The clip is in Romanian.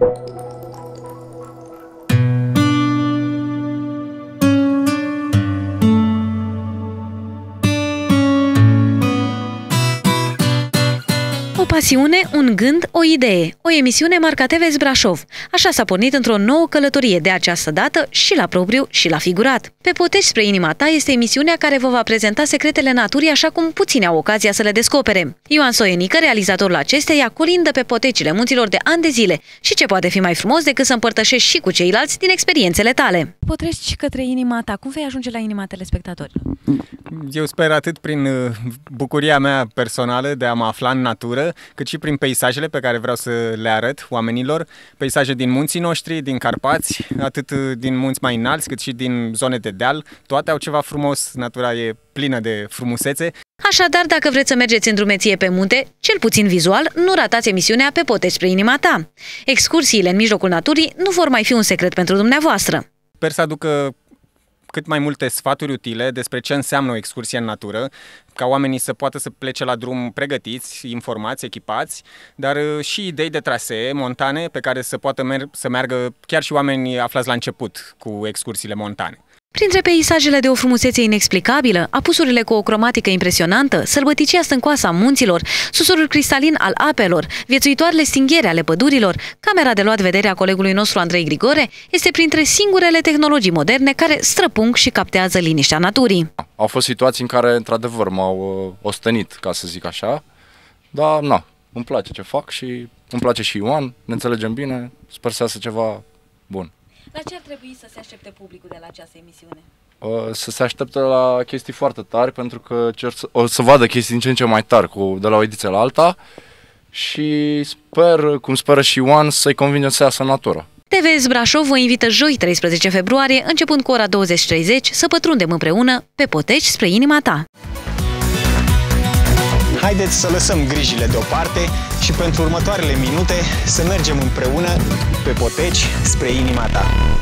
Música O pasiune, un gând, o idee. O emisiune Marca TV Brașov. Așa s-a pornit într-o nouă călătorie de această dată și la propriu și la figurat. Pe Potești spre inima ta este emisiunea care vă va prezenta secretele naturii așa cum puțini au ocazia să le descopere. Ioan Soienică, realizatorul acesteia, colindă pe potecile munților de ani de zile și ce poate fi mai frumos decât să împărtășești și cu ceilalți din experiențele tale. Potrești către inima ta. Cum vei ajunge la inima telespectatorilor? Eu sper atât prin uh, bucuria mea personală de a mă afla în natură, cât și prin peisajele pe care vreau să le arăt oamenilor, peisaje din munții noștri, din Carpați, atât uh, din munți mai înalți, cât și din zone de deal. Toate au ceva frumos, natura e plină de frumusețe. Așadar, dacă vreți să mergeți în drumeție pe munte, cel puțin vizual, nu ratați emisiunea pe Potești spre inima ta. Excursiile în mijlocul naturii nu vor mai fi un secret pentru dumneavoastră. Sper să aducă cât mai multe sfaturi utile despre ce înseamnă o excursie în natură, ca oamenii să poată să plece la drum pregătiți, informați, echipați, dar uh, și idei de trasee montane pe care să poată mer- să meargă chiar și oamenii aflați la început cu excursiile montane. Printre peisajele de o frumusețe inexplicabilă, apusurile cu o cromatică impresionantă, sălbăticia stâncoasă a munților, susurul cristalin al apelor, viețuitoarele stinghiere ale pădurilor, camera de luat vedere a colegului nostru Andrei Grigore este printre singurele tehnologii moderne care străpung și captează liniștea naturii. Au fost situații în care, într-adevăr, m-au uh, ostenit, ca să zic așa, dar, na, îmi place ce fac și îmi place și Ioan, ne înțelegem bine, sper să iasă ceva bun. La ce ar trebui să se aștepte publicul de la această emisiune? Uh, Să se aștepte la chestii foarte tari, pentru că cer să, o să vadă chestii din ce în ce mai tari cu, de la o ediție la alta și sper, cum speră și Ioan, să-i convingem să iasă în natură. TVS Brașov vă invită joi 13 februarie, începând cu ora 20.30, să pătrundem împreună pe Potești spre inima ta. Haideți să lăsăm grijile deoparte și pentru următoarele minute să mergem împreună pe poteci spre inima ta.